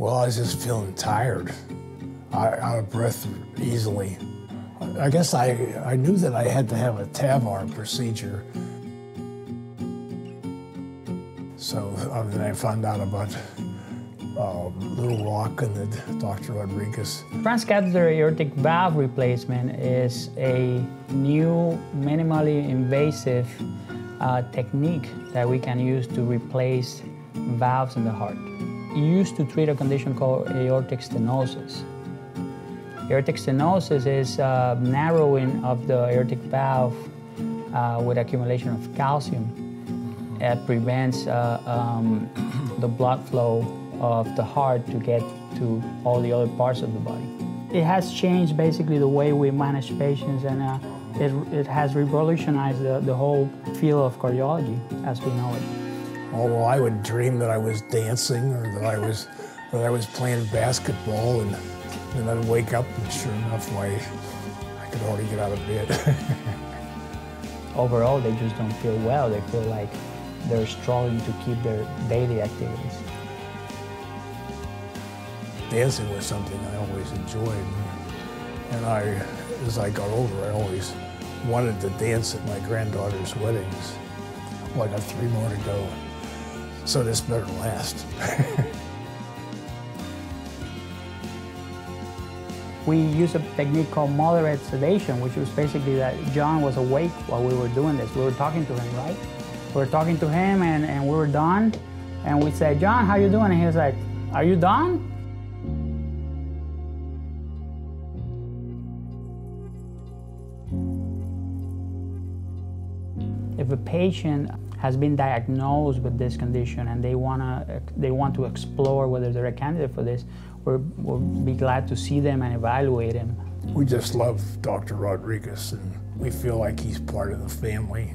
Well, I was just feeling tired, out of breath easily. I guess I, I knew that I had to have a TAVR procedure. So uh, then I found out about uh, Little Rock and the Dr. Rodriguez. Transcatheter aortic valve replacement is a new, minimally invasive uh, technique that we can use to replace valves in the heart. Used to treat a condition called aortic stenosis. Aortic stenosis is narrowing of the aortic valve uh, with accumulation of calcium. It prevents uh, um, the blood flow of the heart to get to all the other parts of the body. It has changed basically the way we manage patients and uh, it, it has revolutionized the, the whole field of cardiology as we know it. Although I would dream that I was dancing or that I was, that I was playing basketball and then I'd wake up, and sure enough, why I could already get out of bed. Overall, they just don't feel well. They feel like they're struggling to keep their daily activities. Dancing was something I always enjoyed. And I, as I got older, I always wanted to dance at my granddaughter's weddings. Well, I got three more to go, so this better last. We use a technique called moderate sedation, which was basically that John was awake while we were doing this. We were talking to him, right? We were talking to him and, and we were done. And we said, John, how you doing? And he was like, are you done? If a patient has been diagnosed with this condition and they, wanna, they want to explore whether they're a candidate for this, we're, we'll be glad to see them and evaluate them. We just love Dr. Rodriguez and we feel like he's part of the family.